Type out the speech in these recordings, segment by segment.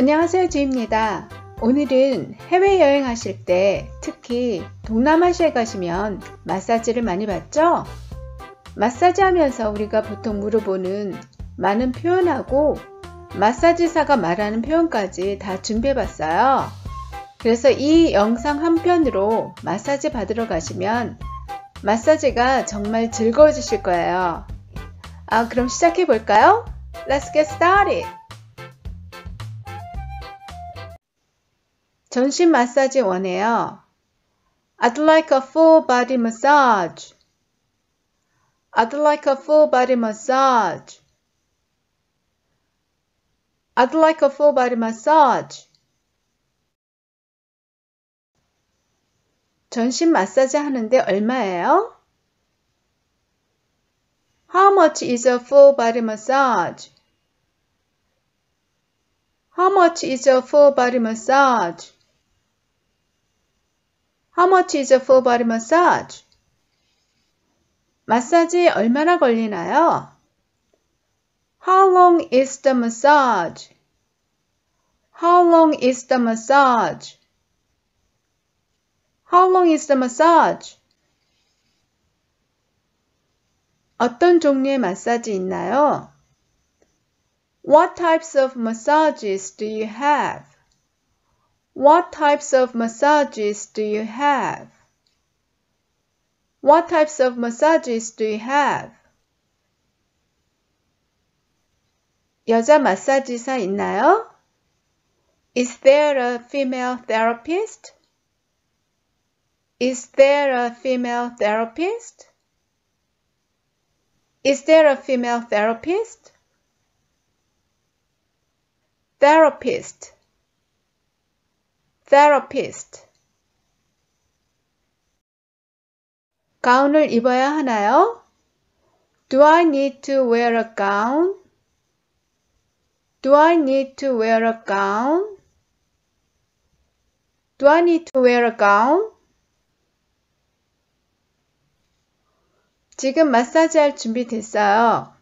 안녕하세요 주입니다. 오늘은 해외여행 하실 때 특히 동남아시아에 가시면 마사지를 많이 받죠? 마사지 하면서 우리가 보통 물어보는 많은 표현하고 마사지사가 말하는 표현까지 다 준비해 봤어요. 그래서 이 영상 한 편으로 마사지 받으러 가시면 마사지가 정말 즐거워지실 거예요. 아, 그럼 시작해 볼까요? Let's get started! 전신 마사지 원해요. I'd like a full body massage. I'd like a full body massage. I'd like a full body massage. 전신 마사지 하는데 얼마예요? How much is a full body massage? How much is a full body massage? How much is a full body massage? 마사지 얼마나 걸리나요? How long is the massage? How long is the massage? How long is the massage? 어떤 종류의 마사지 있나요? What types of massages do you have? What types of massages do you have? What types of massages do you have? 여자 마사지사 있나요? Is there a female therapist? Is there a female therapist? Is there a female therapist? Therapist. Therapist. 가운을 입어야 하나요? Do I need to wear a gown? Do I need to wear a gown? Do I need to wear a gown? 지금 마사지 할 준비 됐어요.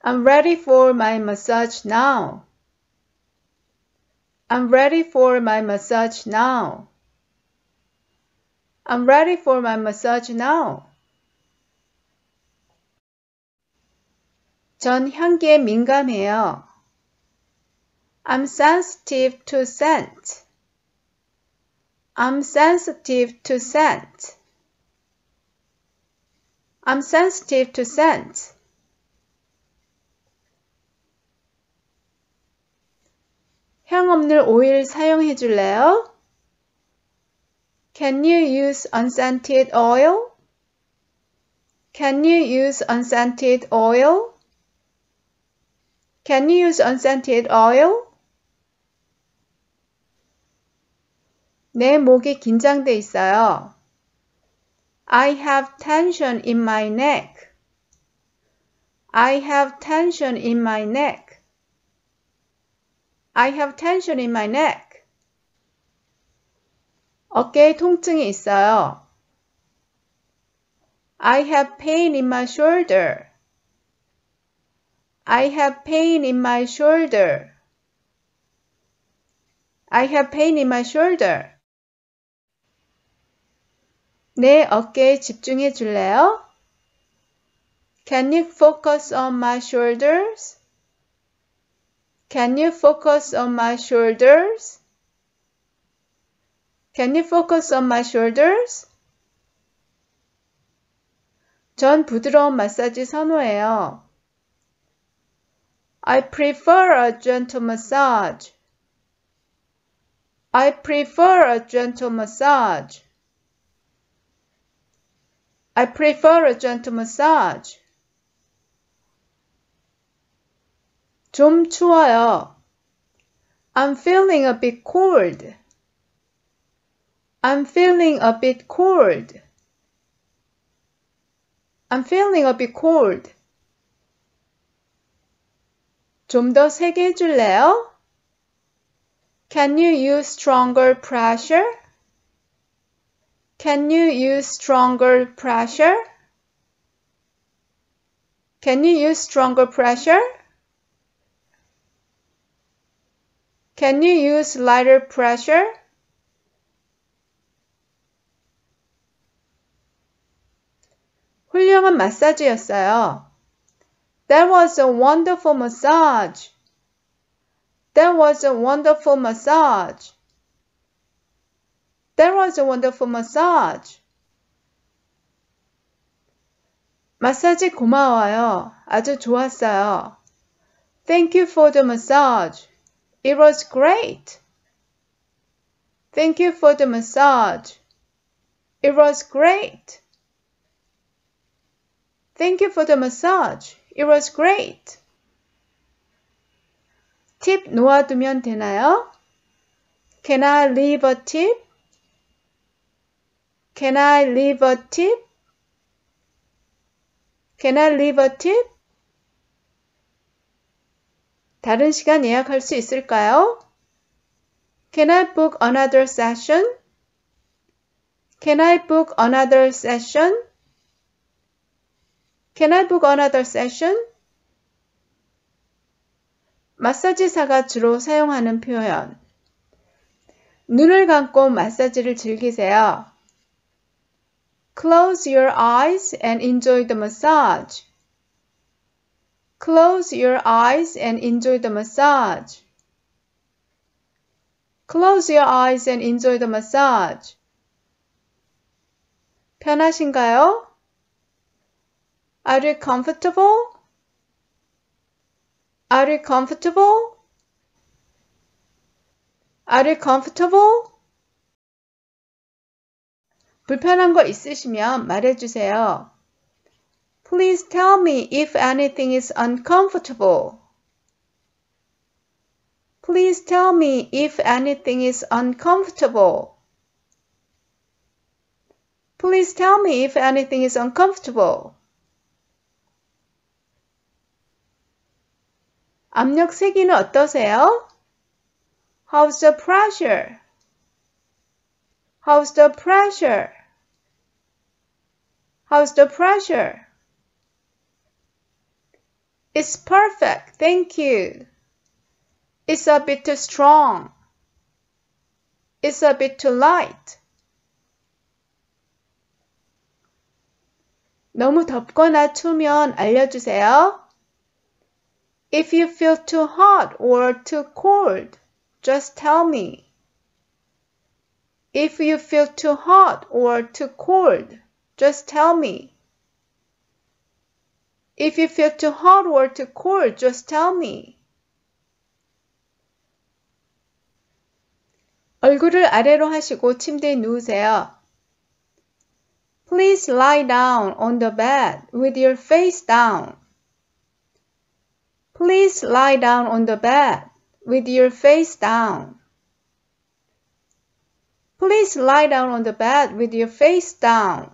I'm ready for my massage now. I'm ready for my massage now. I'm ready for my massage now. 전 향기에 민감해요. I'm sensitive to scent. I'm sensitive to scent. I'm sensitive to scent. 없는 오일 사용해 줄래요? Can you use unscented oil? Can you use unscented oil? Can you use unscented oil? 내 목이 긴장돼 있어요. I have tension in my neck. I have tension in my neck. I have tension in my neck. 어깨에 통증이 있어요. I have pain in my shoulder. I have pain in my shoulder. I have pain in my shoulder. 내 어깨에 집중해 줄래요? Can you focus on my shoulders? Can you focus on my shoulders? Can you focus on my shoulders? 전 부드러운 마사지 선호해요. I prefer a gentle massage. I prefer a gentle massage. I prefer a gentle massage. 좀 추워요. I'm feeling a bit cold. I'm feeling a bit cold. I'm feeling a bit cold. 좀 더 세게 해줄래요? Can you use stronger pressure? Can you use stronger pressure? Can you use stronger pressure? Can you use lighter pressure? 훌륭한 마사지였어요. That was a wonderful massage. That was a wonderful massage. That was a wonderful massage. 마사지 고마워요. 아주 좋았어요. Thank you for the massage. It was great. Thank you for the massage. It was great. Thank you for the massage. It was great. 팁 놓아두면 되나요? Can I leave a tip? Can I leave a tip? Can I leave a tip? 다른 시간 예약할 수 있을까요? Can I book another session? Can I book another session? Can I book another session? 마사지사가 주로 사용하는 표현. 눈을 감고 마사지를 즐기세요. Close your eyes and enjoy the massage. Close your eyes and enjoy the massage. Close your eyes and enjoy the massage. 편하신가요? Are you comfortable? Are you comfortable? Are you comfortable? 불편한 거 있으시면 말해주세요. Please tell me if anything is uncomfortable. Please tell me if anything is uncomfortable. Please tell me if anything is uncomfortable. 압력 세기는 어떠세요? How's the pressure? How's the pressure? How's the pressure? It's perfect, thank you. It's a bit too strong. It's a bit too light. 너무 덥거나 추우면 알려주세요. If you feel too hot or too cold, just tell me. If you feel too hot or too cold, just tell me. If you feel too hot or too cold, just tell me. 얼굴을 아래로 하시고 침대에 누우세요. Please lie down on the bed with your face down. Please lie down on the bed with your face down. Please lie down on the bed with your face down.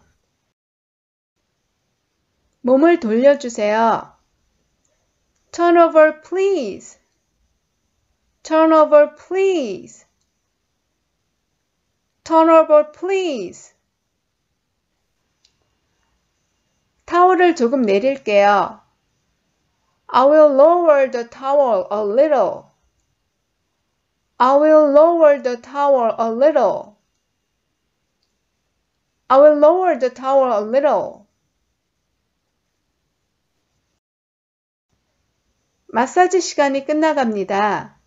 몸을 돌려주세요. Turn over, please. Turn over, please. Turn over, please. 타월을 조금 내릴게요. I will lower the towel a little. I will lower the towel a little. I will lower the towel a little. 마사지 시간이 끝나갑니다.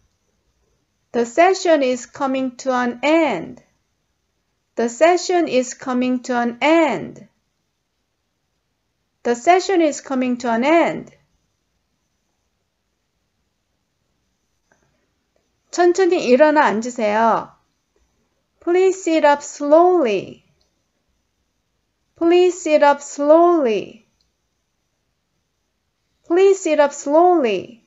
The session is coming to an end. The session is coming to an end. The session is coming to an end. 천천히 일어나 앉으세요. Please sit up slowly. Please sit up slowly. Please sit up slowly.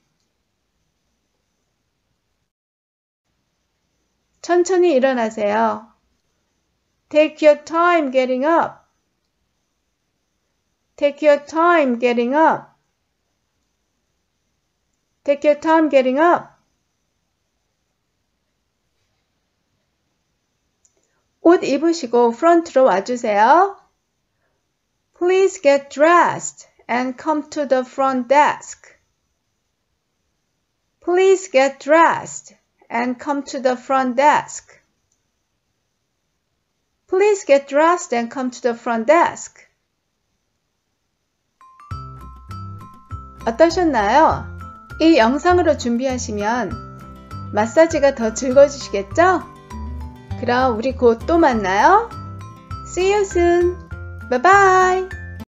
천천히 일어나세요. Take your time getting up. Take your time getting up. Take your time getting up. 옷 입으시고 프런트로 와주세요. Please get dressed And come to the front desk. Please get dressed and come to the front desk. Please get dressed and come to the front desk. 어떠셨나요? 이 영상으로 준비하시면 마사지가 더 즐거워지시겠죠? 그럼 우리 곧 또 만나요. See you soon. Bye bye.